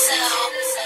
So.